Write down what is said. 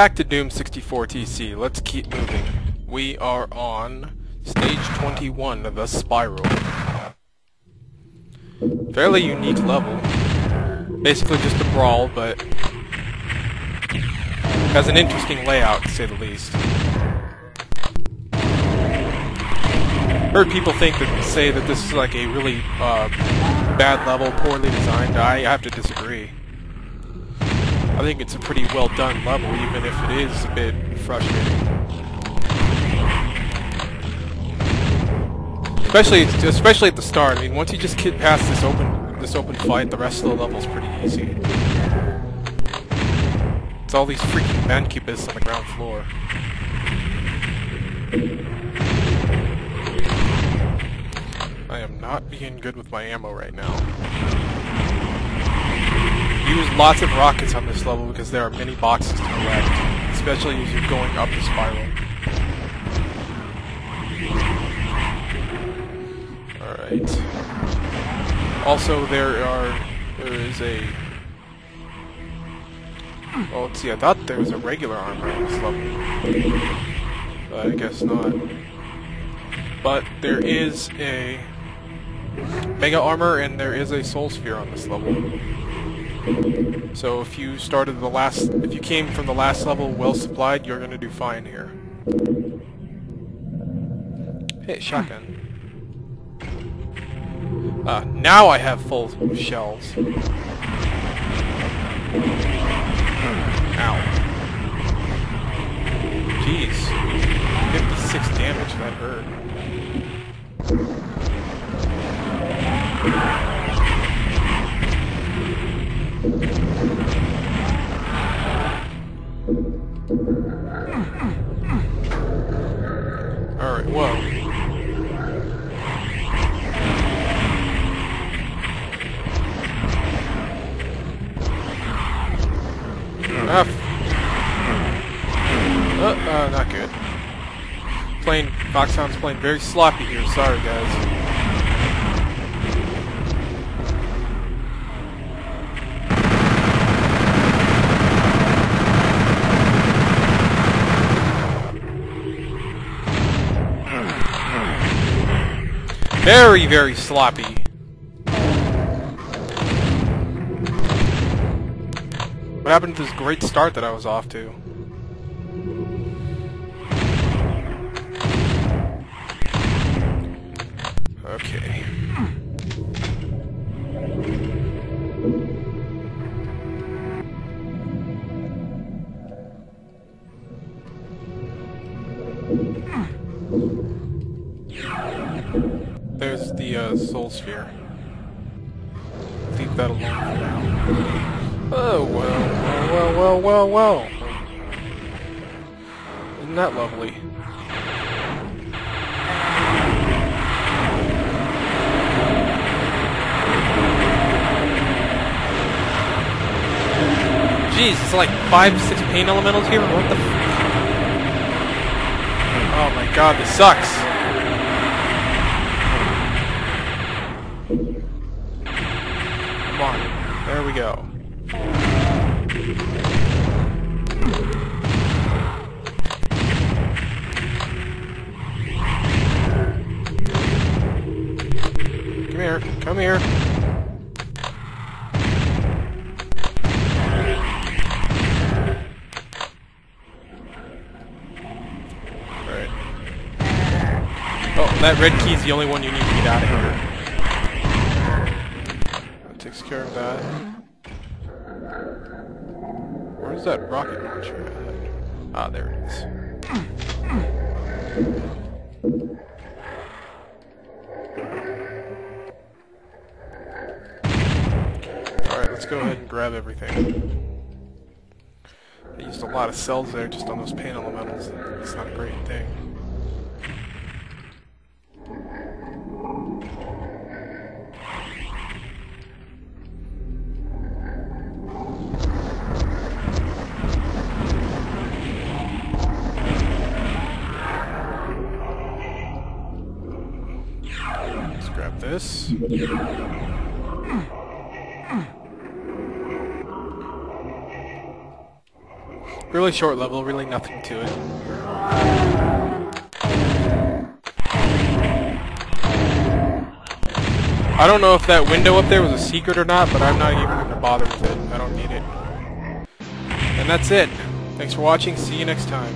back to Doom 64 TC. Let's keep moving. We are on stage 21 of the Spiral. Fairly unique level. Basically just a brawl, but has an interesting layout, to say the least. Heard people think that say that this is like a really uh, bad level, poorly designed. I have to disagree. I think it's a pretty well done level, even if it is a bit frustrating. Especially, especially at the start. I mean, once you just get past this open, this open fight, the rest of the level's pretty easy. It's all these freaking mancubuses on the ground floor. I am not being good with my ammo right now use lots of rockets on this level because there are many boxes to collect, especially as you're going up the spiral. Alright. Also, there are... there is a... Oh, let's see, I thought there was a regular armor on this level. But I guess not. But there is a... Mega Armor, and there is a Soul Sphere on this level. So if you started the last, if you came from the last level well supplied, you're gonna do fine here. Hey, shotgun. Uh, now I have full shells. Ow. Jeez. 56 damage, that hurt. Alright, whoa. Ah. Uh, uh, not good. Playing, Foxhound's playing very sloppy here, sorry guys. Very, very sloppy. What happened to this great start that I was off to? The uh, soul sphere. Leave that alone for now. Oh, well, well, well, well, well. Isn't that lovely? Jeez, it's like five, six pain elementals here? What the Oh my god, this sucks. Come on. There we go. Come here. Come here. Oh, that red key is the only one you need to get out of here. Care of that. Where's that rocket launcher at? Ah, there it is. Alright, let's go ahead and grab everything. I used a lot of cells there just on those pain elementals. It's not a great thing. This. Really short level, really nothing to it. I don't know if that window up there was a secret or not, but I'm not even going to bother with it. I don't need it. And that's it. Thanks for watching. See you next time.